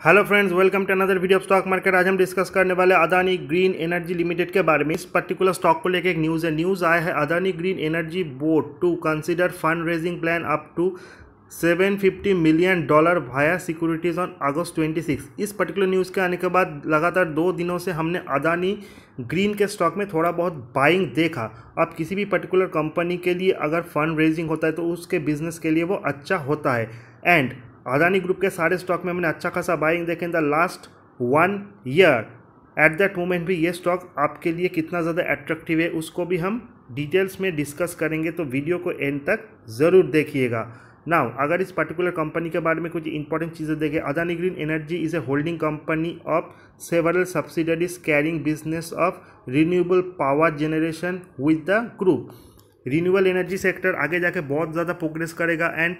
Hello friends welcome to another video of stock market आज हम discuss करने वाले अदानी ग्रीन एनर्जी लिमिटेड के बारे में। इस पर्टिकुलर स्टॉक को लेकर एक न्यूज़ है। न्यूज़ आया है Adani green energy board to consider fund raising plan up to 750 million dollar via securities on August 26 इस पर्टिकुलर न्यूज़ के आने के बाद लगातार दो दिनों से हमने अदानी ग्रीन के स्टॉक में थोड़ा बहुत बाइंग देखा। अब किसी भी पर्टिकुलर कंपनी के लिए अगर फंड रेजिंग होता है तो उसके बिज़नेस के लिए वो अच्छा होता है। एंड अदानी ग्रुप के सारे स्टॉक में हमने अच्छा खासा बाइंग देखे in the last one year at that moment भी ये स्टॉक आपके लिए कितना ज़्यादा एट्रैक्टिव है, उसको भी हम डिटेल्स में डिस्कस करेंगे तो वीडियो को एंड तक ज़रूर देखिएगा. नाउ अगर इस पर्टिकुलर कंपनी के बारे में कुछ इंपॉर्टेंट चीज़ें देखें, Adani green energy is a holding company of several subsidiaries carrying business of renewable power generation with the group renewable energy sector आगे जाके बहुत ज़्यादा प्रोग्रेस करेगा एंड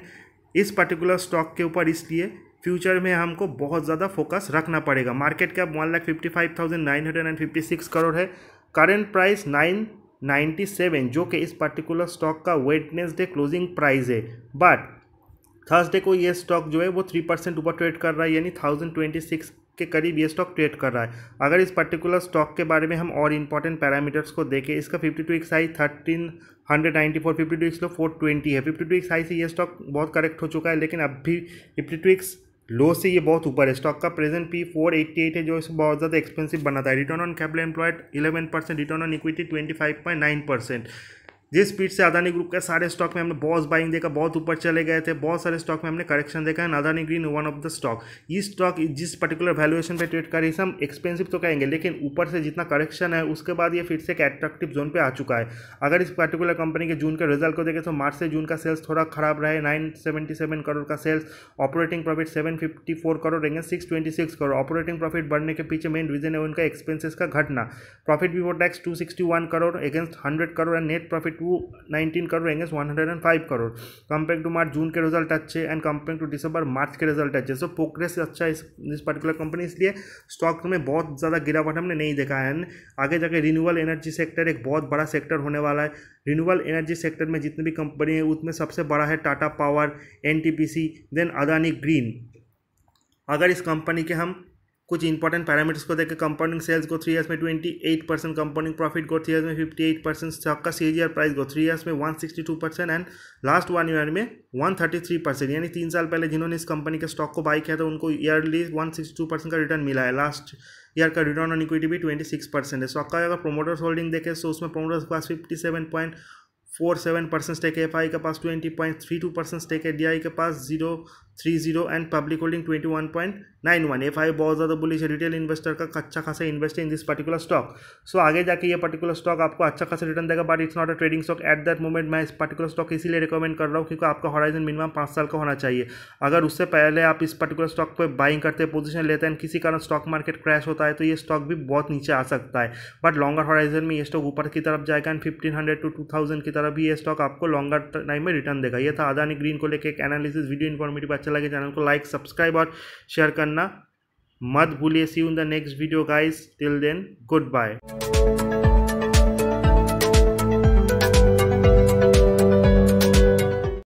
इस पर्टिकुलर स्टॉक के ऊपर इसलिए फ्यूचर में हमको बहुत ज़्यादा फोकस रखना पड़ेगा। Market cap one lakh fifty five thousand nine hundred and fifty six crore है। Current price nine ninety seven जो कि इस पर्टिकुलर स्टॉक का वेटनेसडे क्लोजिंग प्राइस है। बट थर्सडे को ये स्टॉक जो है वो थ्री परसेंट ऊपर ट्रेड कर रहा है, यानी थाउज़ेंड ट्वेंटी सिक्स के करीब ये स्टॉक ट्रेड कर रहा है। अगर इस पर्टिकुलर स्टॉक के बारे में हम और इंपॉर्टेंट पैरामीटर्स को देखें, इसका fifty two X I thirteen hundred ninety four, fifty two X low, four twenty है। फिफ्टी टू एक्स हाई से ये स्टॉक बहुत करेक्ट हो चुका है, लेकिन अब भी फिफ्टी टू एक्स लो से ये बहुत ऊपर है। स्टॉक का present P four eighty eight है, जो इसे बहुत ज़्यादा एक्सपेंसिव बनाता है। Return on capital employed eleven percent return on equity twenty five point nine percent जिस स्पीड से अदानी ग्रुप के सारे स्टॉक में हमने बॉस बाइंग देखा, बहुत ऊपर चले गए थे, बहुत सारे स्टॉक में हमने करेक्शन देखा है। Adani green one of the stock ये स्टॉक जिस पर्टिकुलर वैल्यूएशन पे ट्रेड कर रही है हम एक्सपेंसिव तो कहेंगे, लेकिन ऊपर से जितना करेक्शन है, उसके बाद ये फिर से एक एट्रैक्टिव जोन पर आ चुका है। अगर इस पर्टिकुलर कंपनी के जून के रिज़ल्ट को देखें तो मार्च से जून का सेल्स थोड़ा खराब रहे नाइन सेवेंटी सेवन करोड़ का sales operating profit seven fifty four crore रहेंगे six twenty six crore operating profit बढ़ने के पीछे मेन रीजन है उनका एक्सपेंसेस का घटना। Profit before tax two sixty one crore against hundred crore and net profit two nineteen crore रहेंगे one hundred and five crore. Compare to March June के result अच्छे and compare to December March के result अच्छे। सो progress अच्छा है इस इस particular company इसलिए स्टॉक में बहुत ज़्यादा गिरावट हमने नहीं देखा है। आगे जाके रिन्यूअल एनर्जी सेक्टर एक बहुत बड़ा सेक्टर होने वाला है। रिन्यूअल एनर्जी सेक्टर में जितनी भी कंपनी है, उसमें सबसे बड़ा है Tata power NTPC then Adani green अगर इस कंपनी के हम कुछ इंपॉर्टेंट पैरामीटर्स को देखें कंपाउंडिंग सेल्स को थ्री ईयर्स में twenty eight percent compounding profit को थ्री ईयर्स में फिफ्टी एट परसेंट स्टॉक का सी प्राइस को थ्री ईयर्स में one sixty two percent and last one year में वन थर्टी थ्री परसेंट यानी तीन साल पहले जिन्होंने इस कंपनी के स्टॉक को बाई किया था, उनको yearly one sixty two percent का रिटर्न मिला है। लास्ट ईयर का रिटर्न ऑन इक्विटी भी ट्वेंटी सिक्स परसेंट है। स्टॉक का अगर प्रोमोटर्स होल्डिंग देखें तो उसमें प्रोमोटर्स के पास fifty seven point four seven percent stake है। एफ़ आई के पास twenty point three two percent stake है। डी आई के पास zero three zero and public holding twenty one point nine one F I बहुत ज़्यादा bullish है retail investor का अच्छा खासा invest in this particular stock so आगे जाके ये पर्टिकुलर स्टॉक आपको अच्छा खासा रिटर्न देगा but it's not a trading stock at that moment मैं इस पर्टिकुलर स्टॉक इसीलिए रिकमेंड कर रहा हूँ क्योंकि आपका हॉराइजन मिनिमम पाँच साल का होना चाहिए। अगर उससे पहले आप इस पर्टिकुलर स्टॉक पर बाइंग करते हैं पोजिशन लेते हैं, किसी कारण स्टॉक मार्केट क्रैश होता है तो ये स्टॉक भी बहुत नीचे आ सकता है। बट लॉन्गर हॉराइजन में ये स्टॉक ऊपर की तरफ़ जाएगा and fifteen hundred to two thousand की तरफ़ भी ये स्टॉक आपको लॉन्गर टाइम में रिटर्न देगा। ये था अदानी ग्रीन को लेकर एक एनालिसिस वीडियो इन्फॉर्मेटिव अच्छा लगे चैनल को लाइक, सब्सक्राइब और शेयर करना मत भूलिए। See you in the next video guys till then goodbye